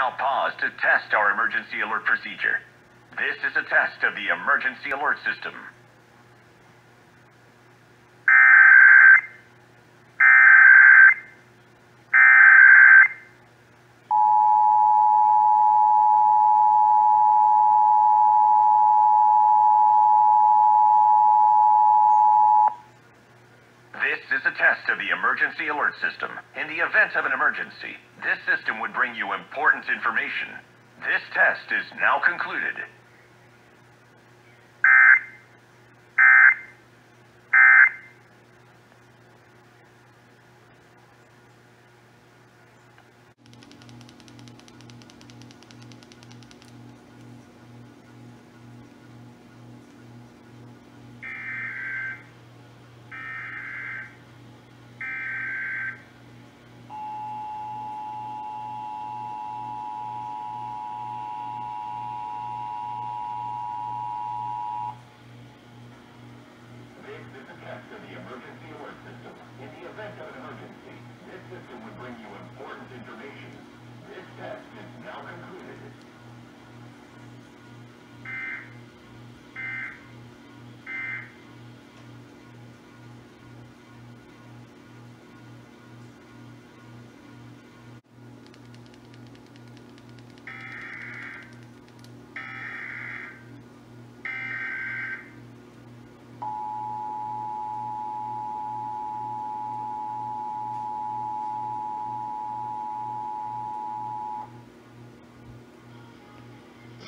now pause to test our emergency alert procedure. This is a test of the emergency alert system. This is a test of the emergency alert system. In the event of an emergency, this system would bring you important information. This test is now concluded. A the emergency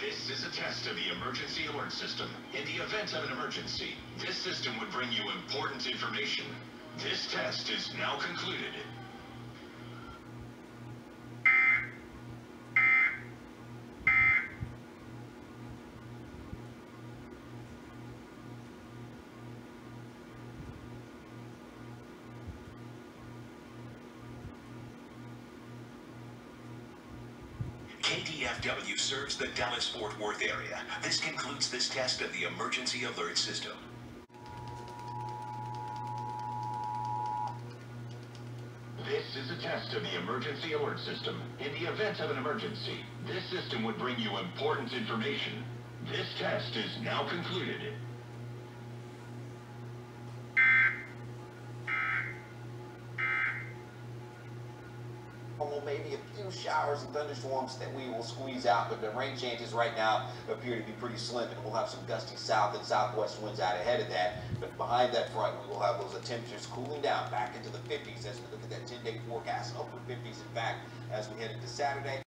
This is a test of the emergency alert system. In the event of an emergency, this system would bring you important information. This test is now concluded. KDFW serves the Dallas-Fort Worth area. This concludes this test of the emergency alert system. This is a test of the emergency alert system. In the event of an emergency, this system would bring you important information. This test is now concluded. Maybe a few showers and thunderstorms that we will squeeze out, but the rain chances right now appear to be pretty slim, and we'll have some gusty south and southwest winds out ahead of that. But behind that front, we will have those temperatures cooling down back into the 50s as we look at that 10-day forecast, upward 50s, in fact, as we head into Saturday.